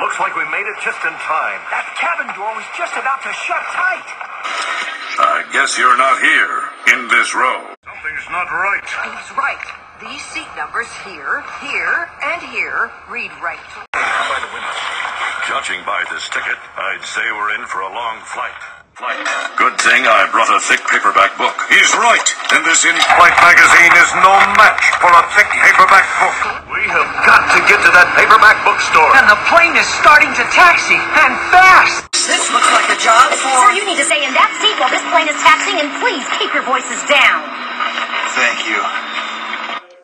Looks like we made it just in time. That cabin door was just about to shut tight. I guess you're not here, in this row. Something's not right. He's right. These seat numbers here, here, and here read right to By the window. Judging by this ticket, I'd say we're in for a long flight. Flight. Good thing I brought a thick paperback book. He's right. And this in-flight magazine is no match for a thick paperback book. We have got to get to that paperback bookstore. And the plane is starting to taxi, and fast. This looks like a job for... Sir, for... you need to stay in that seat while this plane is taxiing, and please keep your voices down. Thank you.